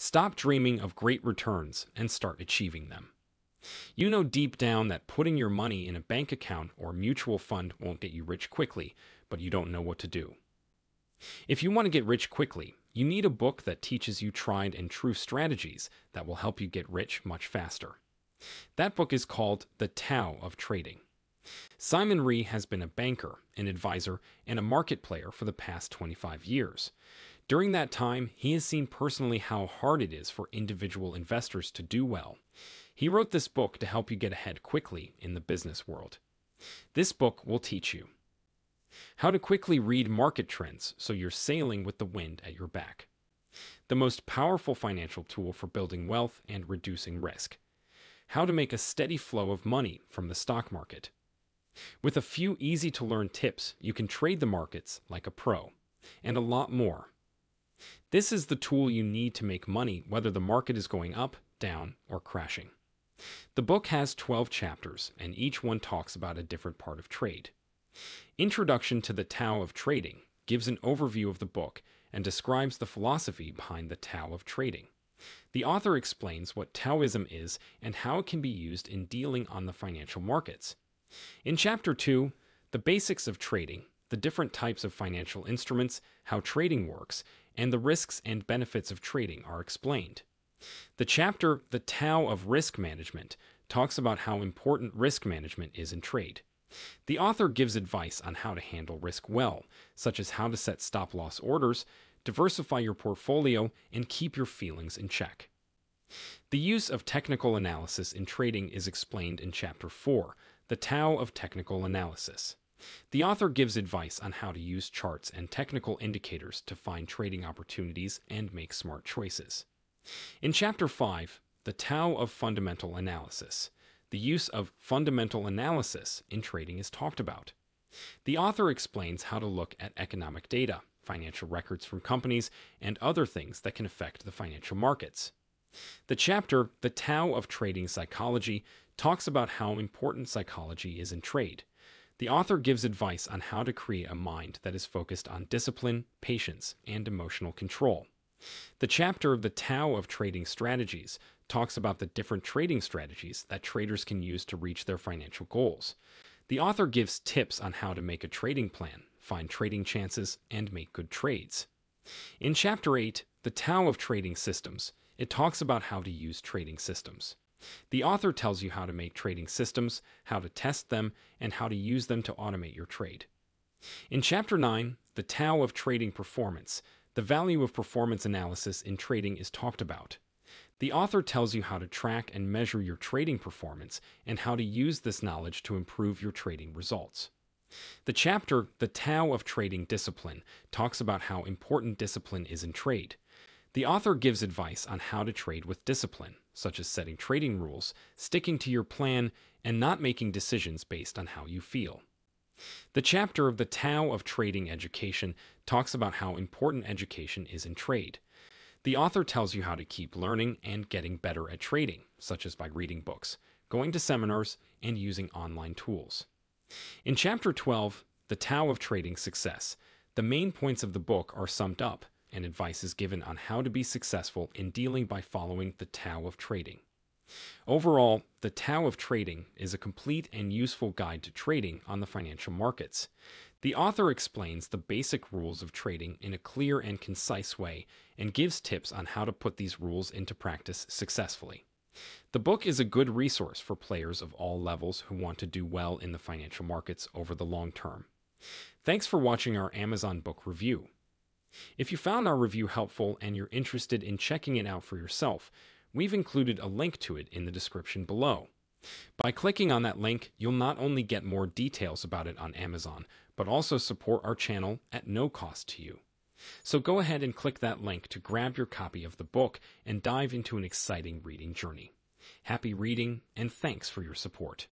Stop dreaming of great returns and start achieving them. You know deep down that putting your money in a bank account or mutual fund won't get you rich quickly, but you don't know what to do. If you want to get rich quickly, you need a book that teaches you tried and true strategies that will help you get rich much faster. That book is called The Tao of Trading. Simon Ree has been a banker, an advisor, and a market player for the past 25 years. During that time, he has seen personally how hard it is for individual investors to do well. He wrote this book to help you get ahead quickly in the business world. This book will teach you how to quickly read market trends so you're sailing with the wind at your back. The most powerful financial tool for building wealth and reducing risk. How to make a steady flow of money from the stock market. With a few easy to learn tips, you can trade the markets like a pro, and a lot more. This is the tool you need to make money whether the market is going up, down, or crashing. The book has 12 chapters, and each one talks about a different part of trade. Introduction to the Tao of Trading gives an overview of the book and describes the philosophy behind the Tao of Trading. The author explains what Taoism is and how it can be used in dealing on the financial markets. In Chapter 2, The Basics of Trading, the different types of financial instruments, how trading works, and the risks and benefits of trading are explained. The chapter, The Tao of Risk Management, talks about how important risk management is in trade. The author gives advice on how to handle risk well, such as how to set stop loss orders, diversify your portfolio, and keep your feelings in check. The use of technical analysis in trading is explained in Chapter 4, The Tao of Technical Analysis. The author gives advice on how to use charts and technical indicators to find trading opportunities and make smart choices. In Chapter 5, The Tao of Fundamental Analysis, the use of fundamental analysis in trading is talked about. The author explains how to look at economic data, financial records from companies, and other things that can affect the financial markets. The chapter, The Tao of Trading Psychology, talks about how important psychology is in trade. The author gives advice on how to create a mind that is focused on discipline, patience, and emotional control. The chapter, of The Tao of Trading Strategies, talks about the different trading strategies that traders can use to reach their financial goals. The author gives tips on how to make a trading plan, find trading chances, and make good trades. In Chapter 8, The Tao of Trading Systems, it talks about how to use trading systems. The author tells you how to make trading systems, how to test them, and how to use them to automate your trade. In Chapter 9, The Tao of Trading Performance, the value of performance analysis in trading is talked about. The author tells you how to track and measure your trading performance and how to use this knowledge to improve your trading results. The chapter, The Tao of Trading Discipline, talks about how important discipline is in trade. The author gives advice on how to trade with discipline, such as setting trading rules, sticking to your plan, and not making decisions based on how you feel. The chapter of the Tao of Trading Education talks about how important education is in trade. The author tells you how to keep learning and getting better at trading, such as by reading books, going to seminars, and using online tools. In Chapter 12, The Tao of Trading Success, the main points of the book are summed up, and advice is given on how to be successful in dealing by following the Tao of Trading. Overall, the Tao of Trading is a complete and useful guide to trading on the financial markets. The author explains the basic rules of trading in a clear and concise way and gives tips on how to put these rules into practice successfully. The book is a good resource for players of all levels who want to do well in the financial markets over the long term. Thanks for watching our Amazon book review. If you found our review helpful and you're interested in checking it out for yourself, we've included a link to it in the description below. By clicking on that link, you'll not only get more details about it on Amazon, but also support our channel at no cost to you. So go ahead and click that link to grab your copy of the book and dive into an exciting reading journey. Happy reading, and thanks for your support.